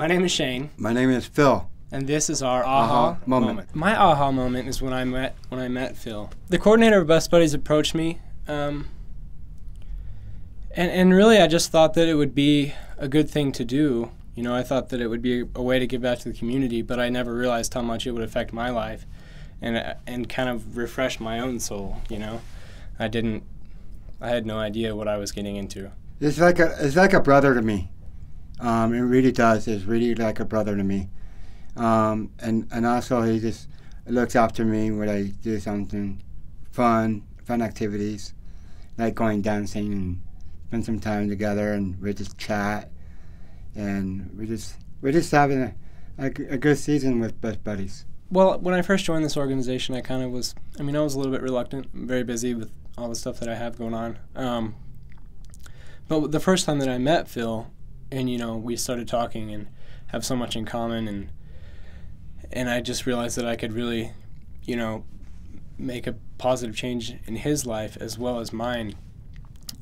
My name is Shane, My name is Phil. and this is our aha, Aha moment. My aha moment is when I met when I met Phil. The coordinator of Best Buddies approached me, um, and and really I just thought that it would be a good thing to do. You know, I thought that it would be a way to give back to the community, but I never realized how much it would affect my life, and and kind of refresh my own soul. You know, I didn't. I had no idea what I was getting into. It's like a it's like a brother to me. Um, it really does. It's really like a brother to me. Um, and and also he just looks after me when I do something fun, fun activities, like going dancing and spend some time together, and we just chat, and we just we're just having a a good season with best buddies. Well, when I first joined this organization, I kind of was. I mean, I was a little bit reluctant. Very busy with all the stuff that I have going on. Um, but the first time that I met Phil, and you know, we started talking and have so much in common, and and I just realized that I could really, you know, make a positive change in his life as well as mine.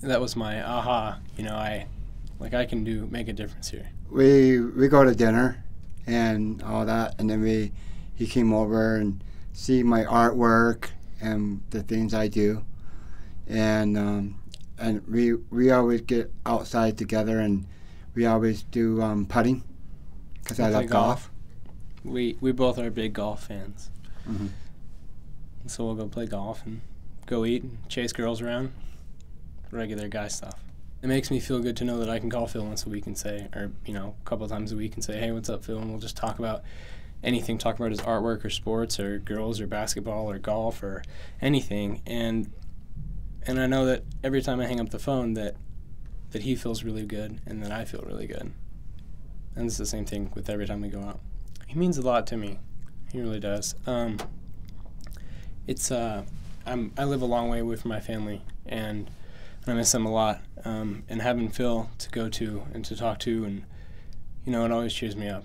That was my aha. You know, I like I can do make a difference here. we we go to dinner and all that and then we he came over and see my artwork and the things I do and um, and we we always get outside together and we always do um, putting because I love golf. We we both are big golf fans. Mhm. So we'll go play golf and go eat and chase girls around. Regular guy stuff. It makes me feel good to know that I can call Phil once a week and say, or you know, a couple of times a week and say, "Hey, what's up, Phil?" And we'll just talk about anything, talk about his artwork or sports or girls or basketball or golf or anything. And and I know that every time I hang up the phone, that that he feels really good and that I feel really good. And it's the same thing with every time we go out. He means a lot to me. He really does. Um, it's uh, I'm I live a long way away from my family, and I miss them a lot. Um, and having Phil to go to and to talk to, and you know, it always cheers me up.